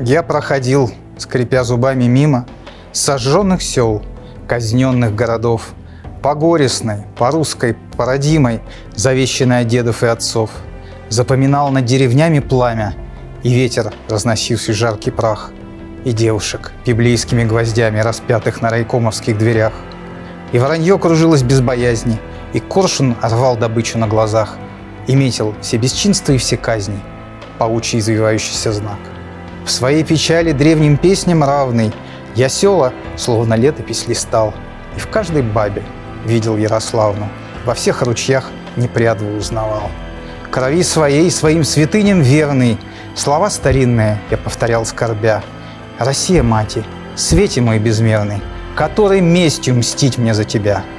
Я проходил, скрипя зубами мимо, сожженных сел, казненных городов, по горестной, по русской парадимой, завещанной от дедов и отцов, запоминал над деревнями пламя и ветер, разносивший жаркий прах, и девушек, библейскими гвоздями, распятых на райкомовских дверях. И воронье кружилось без боязни, и коршун рвал добычу на глазах, и метил все бесчинства и все казни, паучий извивающийся знак. В своей печали древним песням равный Я села, словно летопись листал, И в каждой бабе видел Ярославну, Во всех ручьях непрядву узнавал. Крови своей, своим святыням верный, Слова старинные я повторял скорбя. Россия, мати, свете мой безмерный, Который местью мстить мне за тебя —